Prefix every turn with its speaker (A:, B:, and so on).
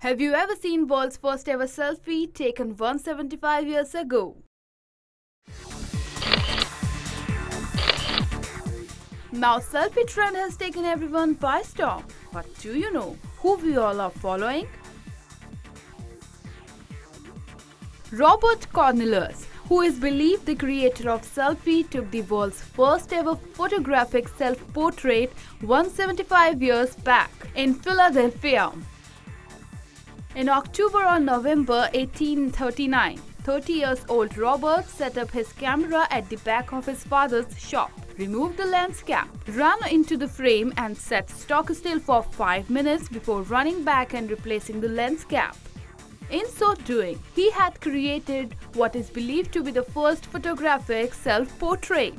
A: Have you ever seen world's first ever selfie taken 175 years ago? Now selfie trend has taken everyone by storm. But do you know who we all are following? Robert Cornelius, who is believed the creator of selfie, took the world's first ever photographic self-portrait 175 years back in Philadelphia. In October or November 1839, 30 years old Robert set up his camera at the back of his father's shop, removed the lens cap, ran into the frame and sat stock still for 5 minutes before running back and replacing the lens cap. In so doing, he had created what is believed to be the first photographic self-portrait.